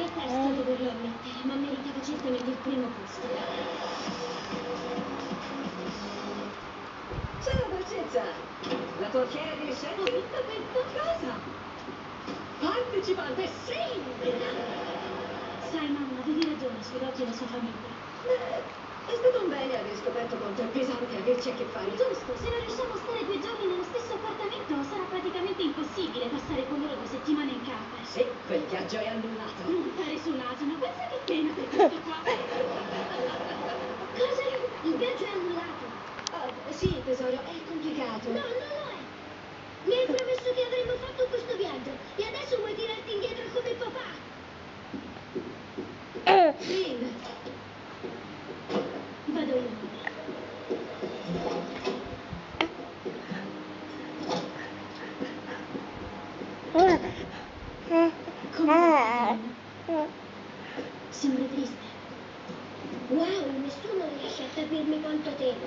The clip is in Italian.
Detesto doverlo ammettere, ma meritava certamente il primo posto. Ciao dolcezza! La tua fiera di Ho ricette? vinto questo. Cosa? Partecipante sì! Sai mamma, avevi ragione sui Rocky e la sua famiglia. Beh, è stato un bene aver scoperto quanto è pesante averci a che fare. Giusto, se non riusciamo a stare due giorni nello stesso appartamento sarà praticamente impossibile passare con loro due settimane in camper. Sì, quel viaggio è annullato. Non fare su un asino, pensa che pena per questo qua. Cosa? Il viaggio è annullato. Ah, sì, tesoro, è complicato. No, non lo è. Mi hai promesso che avremmo fatto questo viaggio e adesso vuoi tirarti indietro come papà. Finn, Vado io. Come tesoro? Sembra triste. Wow, nessuno riesce a capirmi quanto tempo.